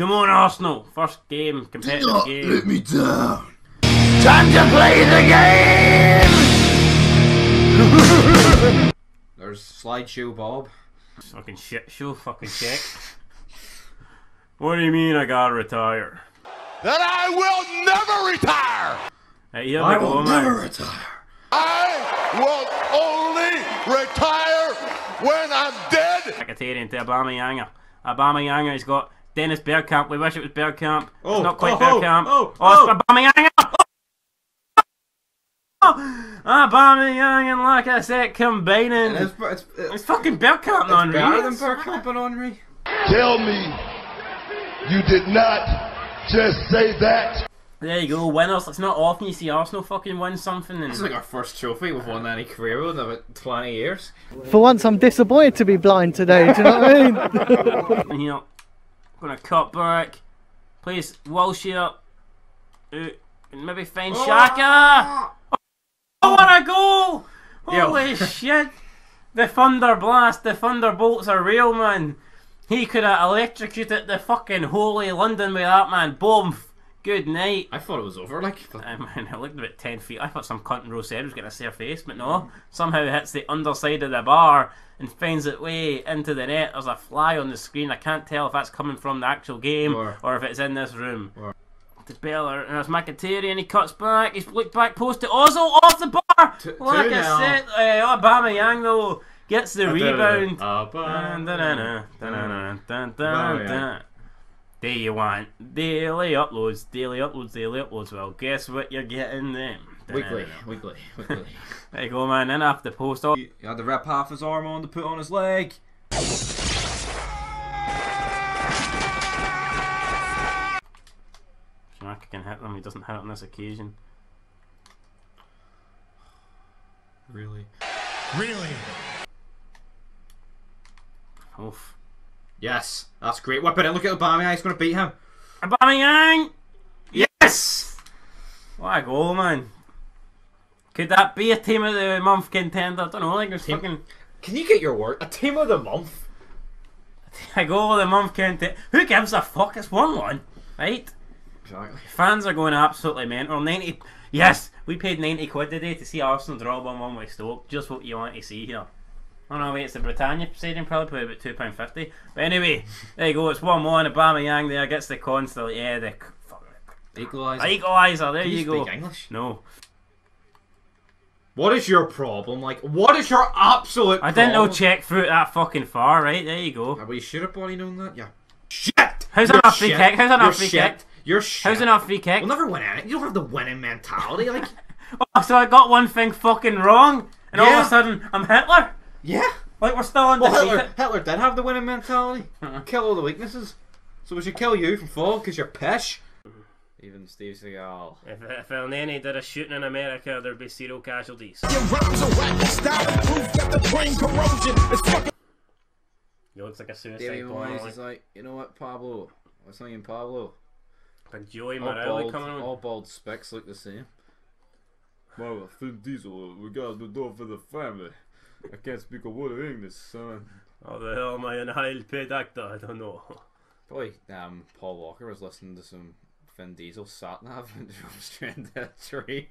Come on, Arsenal. First game, competitive game. Let me down. Time to play the game! There's slideshow Bob. Fucking shit show, fucking check. what do you mean I gotta retire? That I will never retire. Hey, I we go, will man. Never retire. I will only retire when I'm dead. Mkhitaryan to Aubameyang. Aubameyang has got Dennis Bergkamp. We wish it was Bergkamp. Oh, it's not quite oh, Bergkamp. Oh oh oh, oh, oh, oh. it's Aubameyang. Oh, Aubameyang and like I said, combining. It's, It's, it's, it's fucking Bergkamp, better non than Bergkamp and Henry. Tell me you did not just say that. There you go, winners. It's not often you see Arsenal fucking win something. This is like our first trophy we've won any career in about 20 years. For once, I'm disappointed to be blind today. Do you know what I mean? here, gonna cut back. Please, Wilshere. Uh, maybe find Xhaka. Oh, what a goal! Holy shit! The thunder blast, the thunderbolts are real, man. He could have electrocuted the fucking holy London with that, man. Boom. Good night. I thought it was over, like. I mean, I looked about 10 feet. I thought some cunt in row said was going to save face, but no. Somehow it hits the underside of the bar and finds its way into the net. There's a fly on the screen. I can't tell if that's coming from the actual game Or- or, if it's in this room. Or- The Beller, and there's McIntyre, and he cuts back. He's looked back post to Ozil off the bar. T- like I now. said, uh, Aubameyang though gets the rebound. There you want daily uploads, daily uploads, daily uploads. Well, guess what you're getting then? Weekly, weekly, weekly. There you go, man. Then after the post op, He had to rip half his arm on to put on his leg. Schumacher can hit them. He doesn't hit on this occasion. Really. Really? Oof. Yes, that's great. Whip it. Look at Aubameyang. He's going to beat him. Aubameyang. Yes. What a goal, man. Could that be a team of the month contender? I don't know. Like there's Team- fucking Can you get your word? A team of the month? a goal of the month contender. Who gives a fuck? It's one one, right? Exactly. Fans are going absolutely mental. Ninety. Yes, we paid ninety quid today to see Arsenal draw one one with Stoke. Just what you want to see here. Oh no, wait, it's the Britannia Stadium. Probably about two pound fifty. But anyway, there you go. It's one one. Aubameyang there gets the constant. Yeah, the fuck. Equaliser. Equaliser. There Can you, you go. English? No, What is your problem? Like, what is your absolute I didn't know check through that fucking far. Right there you go. Well, you should have bloody known that. Yeah. Shit! How's that not free shit. kick? How's that not free shit. kick? You're shit. How's it not free kick? We'll never win it. You don't have the winning mentality. Like, Oh, so I got one thing fucking wrong, and all of a sudden I'm Hitler. Yeah. Like we're still Well. Hitler, Hitler did have the winning mentality. Kill all the weaknesses. So we should kill you from fall because you're pish. Even Steve Seagal. If, if Elneny did a shooting in America, there'd be zero casualties. Your rhymes are whack, style and proof got the brain corrosion. It's fucking He looks like a suicide Davey bomber. Wise is like, you know what, Pablo? What's saying, Pablo? But Joey All Morelli coming on. all bald specs look the same. Well, Vin Diesel, uh, we gotta do it for the family. I can't speak a word of English, son. How the hell am I an highly paid actor? I don't know. Probably um, Paul Walker was listening to some Vin Diesel sat nav and drove straight into a tree.